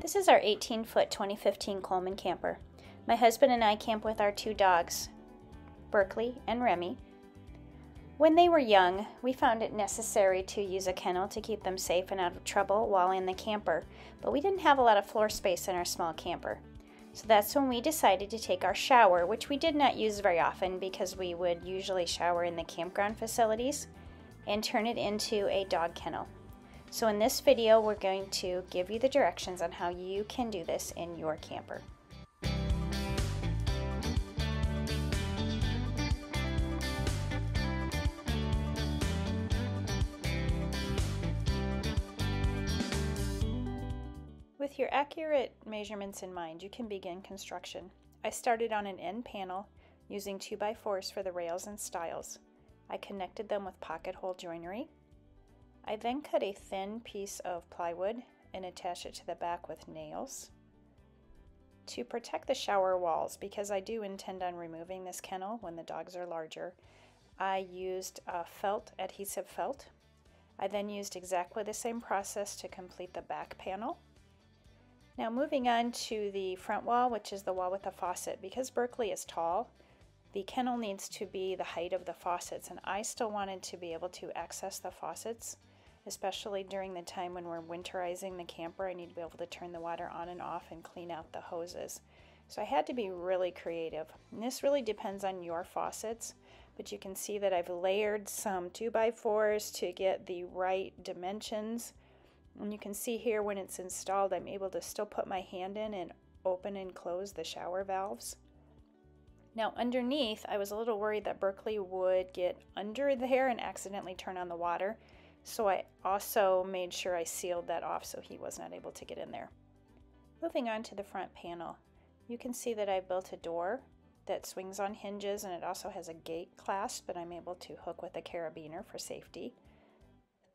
This is our 18 foot 2015 Coleman camper. My husband and I camp with our two dogs, Berkeley and Remi. When they were young, we found it necessary to use a kennel to keep them safe and out of trouble while in the camper, but we didn't have a lot of floor space in our small camper. So that's when we decided to take our shower, which we did not use very often because we would usually shower in the campground facilities, and turn it into a dog kennel. So in this video, we're going to give you the directions on how you can do this in your camper. With your accurate measurements in mind, you can begin construction. I started on an end panel using 2x4s for the rails and stiles. I connected them with pocket hole joinery. I then cut a thin piece of plywood and attach it to the back with nails. To protect the shower walls, because I do intend on removing this kennel when the dogs are larger, I used felt, adhesive felt. I then used exactly the same process to complete the back panel. Now moving on to the front wall, which is the wall with the faucet. Because Berkeley is tall, the kennel needs to be the height of the faucets, and I still wanted to be able to access the faucets especially during the time when we're winterizing the camper. I need to be able to turn the water on and off and clean out the hoses. So I had to be really creative. And this really depends on your faucets, but you can see that I've layered some 2x4s to get the right dimensions. And you can see here when it's installed, I'm able to still put my hand in and open and close the shower valves. Now underneath, I was a little worried that Berkeley would get under there and accidentally turn on the water. So I also made sure I sealed that off so he was not able to get in there. Moving on to the front panel, you can see that I built a door that swings on hinges and it also has a gate clasp that I'm able to hook with a carabiner for safety.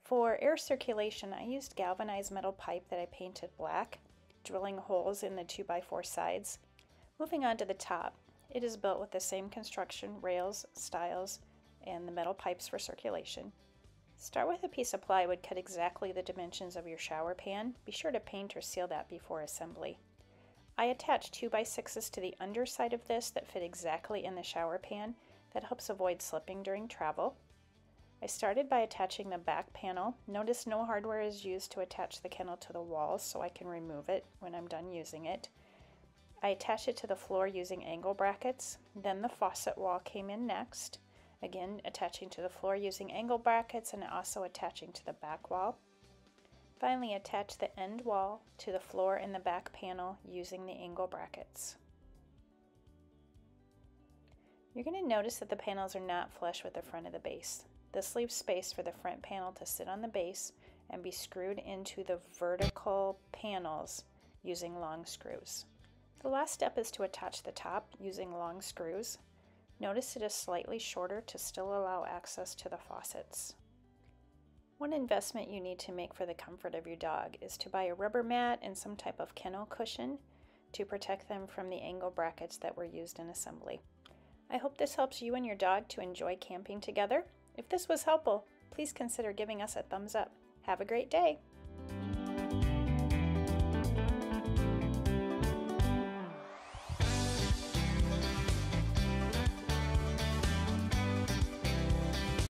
For air circulation, I used galvanized metal pipe that I painted black, drilling holes in the 2x4 sides. Moving on to the top, it is built with the same construction, rails, stiles, and the metal pipes for circulation. Start with a piece of plywood cut exactly the dimensions of your shower pan. Be sure to paint or seal that before assembly. I attached 2x6s to the underside of this that fit exactly in the shower pan. That helps avoid slipping during travel. I started by attaching the back panel. Notice no hardware is used to attach the kennel to the walls so I can remove it when I'm done using it. I attached it to the floor using angle brackets. Then the faucet wall came in next. Again, attaching to the floor using angle brackets and also attaching to the back wall. Finally, attach the end wall to the floor and the back panel using the angle brackets. You're going to notice that the panels are not flush with the front of the base. This leaves space for the front panel to sit on the base and be screwed into the vertical panels using long screws. The last step is to attach the top using long screws. Notice it is slightly shorter to still allow access to the faucets. One investment you need to make for the comfort of your dog is to buy a rubber mat and some type of kennel cushion to protect them from the angle brackets that were used in assembly. I hope this helps you and your dog to enjoy camping together. If this was helpful, please consider giving us a thumbs up. Have a great day!